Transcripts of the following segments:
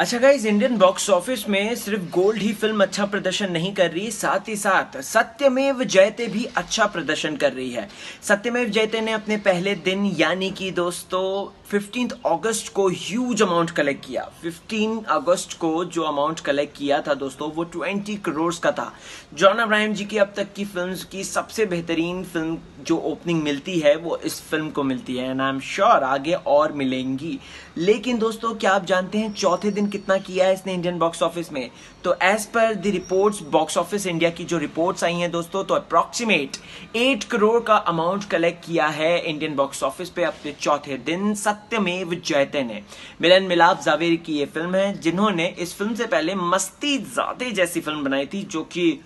अच्छा guys Indian box office में सिर्फ़ गोल्ड ही फ़िल्म अच्छा प्रदर्शन नहीं कर रही, साथ ही साथ सत्यमेव जयते भी अच्छा प्रदर्शन कर रही है। सत्यमेव जयते ने अपने पहले दिन, यानी कि दोस्तों फिफ्टींथ अगस्त को ह्यूज अमाउंट कलेक्ट किया। 15 अगस्त को जो अमाउंट कलेक्ट किया था दोस्तों, वो 20 करोड़ का था। जॉन अब्राहिम जी की अब तक की फ़िल्म की सबसे बेहतरीन फ़िल्म जो ओपनिंग मिलती है, वो इस फ़िल्म को मिलती है एंड आई एम श्योर आगे और मिलेंगी। लेकिन दोस्तों, क्या आप जानते हैं, चौथे दिन कितना किया है इसने इंडियन बॉक्स ऑफ़िस में? तो as per the reports box office India की जो रिपोर्ट्स आई हैं दोस्तों तो अप्रोक्सीमेट एट करोड़ का अमाउंट कलेक्ट किया है इंडियन बॉक्स ऑफ़िस पे अपने चौथे दिन, सत्यमेव जयते ने। मिलन मिलाप जावेर की ये फ़िल्म है, जिन्होंने इस फ़िल्म से पहले मस्ती ज़्यादा जैसी फ़िल्म बनाई थी, जो कि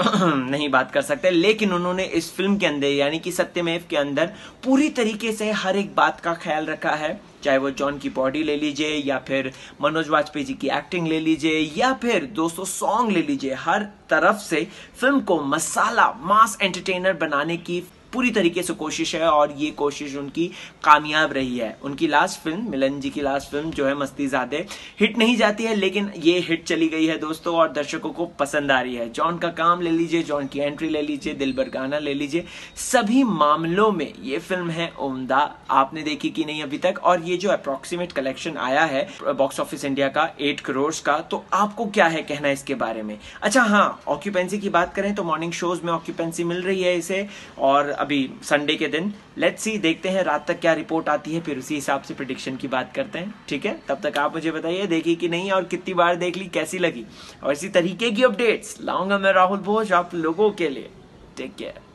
नहीं बात कर सकते, लेकिन उन्होंने इस फ़िल्म के अंदर, यानी कि सत्यमेव के अंदर, पूरी तरीके से हर एक बात का ख्याल रखा है। चाहे वो जॉन की बॉडी ले लीजिए, या फिर मनोज वाजपेयी जी की एक्टिंग ले लीजिए, या फिर दोस्तों सॉन्ग ले लीजिए, हर तरफ़ से फ़िल्म को मसाला, मास एंटरटेनर बनाने की पूरी तरीके से कोशिश है और ये कोशिश उनकी कामयाब रही है। उनकी लास्ट फ़िल्म मिलन जी की लास्ट फ़िल्म जो है मस्ती ज़्यादा हिट नहीं जाती है, लेकिन ये हिट चली गई है दोस्तों और दर्शकों को पसंद आ रही है। जॉन का काम ले लीजिए, जॉन की एंट्री ले लीजिए दिल गाना ले लीजिए। सभी मामलों में ये फ़िल्म है उमदा। आपने देखी कि नहीं अभी तक? और ये जो अप्रोक्सीमेट कलेक्शन आया है बॉक्स ऑफ़िस इंडिया का एट करोड़ का तो आपको क्या है कहना इसके बारे में? अच्छा हाँ ऑक्यूपेंसी की बात करें तो मॉर्निंग शोज़ में ऑक्यूपेंसी मिल रही है इसे और अभी संडे के दिन। लेट्स सी देखते हैं रात तक क्या रिपोर्ट आती है, फिर उसी हिसाब से प्रिडिक्शन की बात करते हैं। ठीक है? तब तक आप मुझे बताइए, देखी कि नहीं और कितनी बार देख ली, कैसी लगी? और इसी तरीके की अपडेट्स लाऊँगा मैं राहुल भोज आप लोगों के लिए। Take care